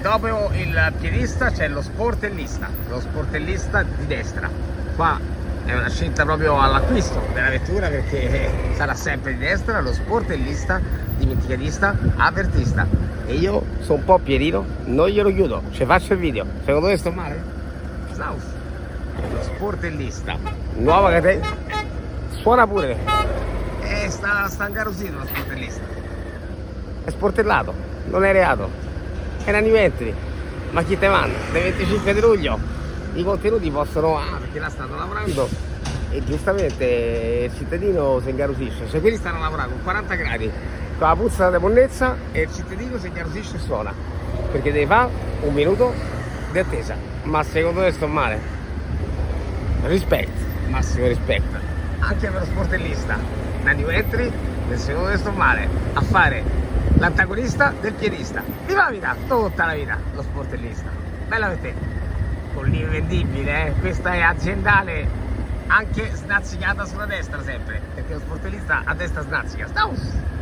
Dopo il piedista c'è lo sportellista, lo sportellista di destra. Qua è una scelta proprio all'acquisto della vettura perché sarà sempre di destra, lo sportellista, dimenticatista, avvertista. E io sono un po' Pierino, non glielo chiudo, ci faccio il video. Secondo me sto male? Saus. Lo sportellista, nuova catena, suona pure. E sta, sta ingarosito lo sportellista. È sportellato, non è reato erano i metri. Ma chi te manda? Dal 25 di luglio. I contenuti possono ah perché là stanno lavorando. E giustamente il cittadino si ingarosisce. Cioè quelli stanno lavorando con 40 gradi con la puzza di monnezza e il cittadino si ingarosisce e suona. Perché deve fare un minuto di attesa. Ma secondo me sto male? Rispetto. Massimo rispetto. Anche per lo sportellista. Nanni Metri nel secondo me sto male? A fare l'antagonista del piedista. Viva la vita, tutta la vita, lo sportellista. Bella per te. Con l'invendibile, eh? questa è aziendale, anche snazzicata sulla destra sempre, perché lo sportellista a destra snazzica. Staus!